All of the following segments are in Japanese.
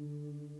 Mm-hmm.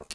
you